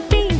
be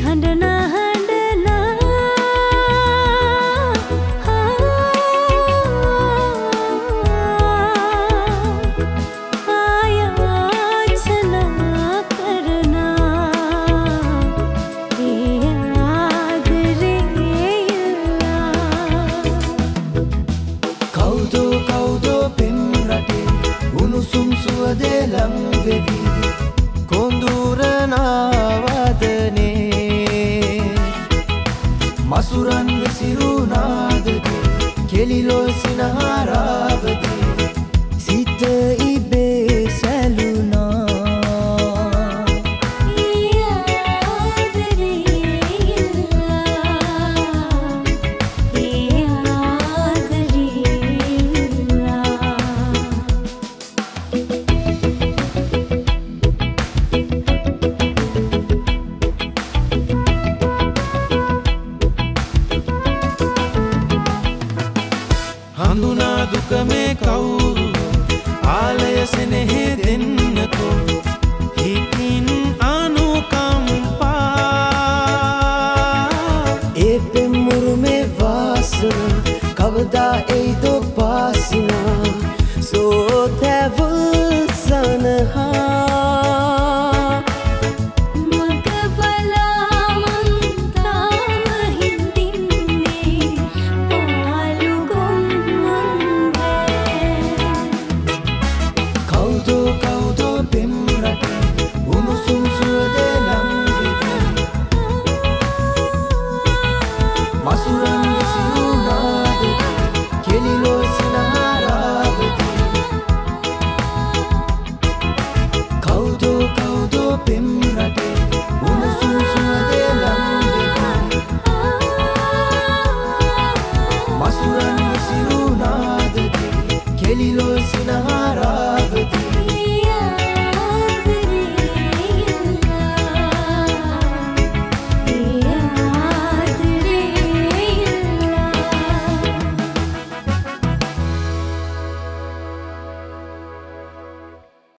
අඳුනා දුක මේ කවුරු? ආලය සෙනෙහෙ දෙන්නකෝ. හිතින් අනුකම්පා. ඒ පෙම්මුරු මේ වාසර කවදා ඒ කවුදෝ කවුදෝ පෙම් රට උණුසුම් සුවද නම් විවි මසුරන් සියුනාද කෙලිලෝ සිනහාරාවති කවුදෝ කවුදෝ පෙම් රට උණුසුම් සුවද නම් විවි මසුරන් සියුනාද කෙලිලෝ සිනහාරාවති